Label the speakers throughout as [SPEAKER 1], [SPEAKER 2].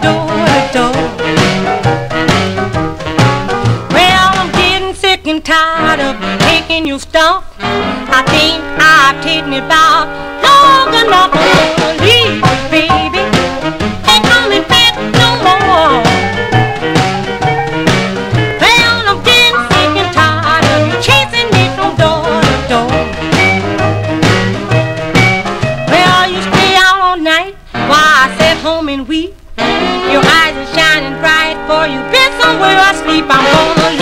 [SPEAKER 1] door to door. Well, I'm getting sick and tired of taking your stuff. I think I've taken it long enough. Leave, baby. Back no more. Well, I'm getting sick and tired of you chasing me from door to door. Well, you stay out all night while I sit home and weep. Your eyes are shining bright for you been somewhere asleep. I'm gonna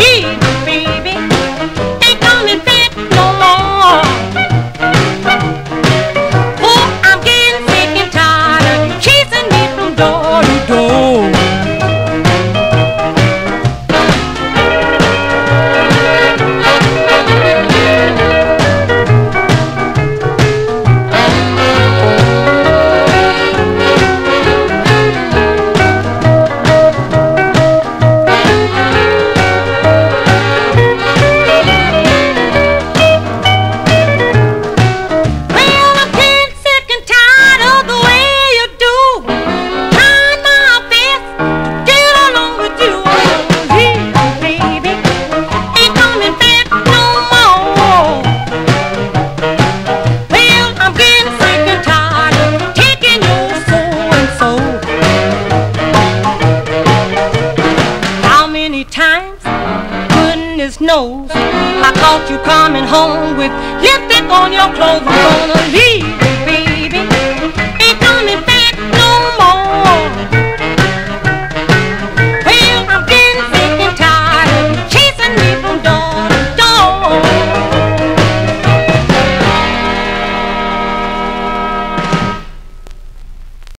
[SPEAKER 1] Knows. I caught you coming home with lipstick on your clothes. I'm gonna leave.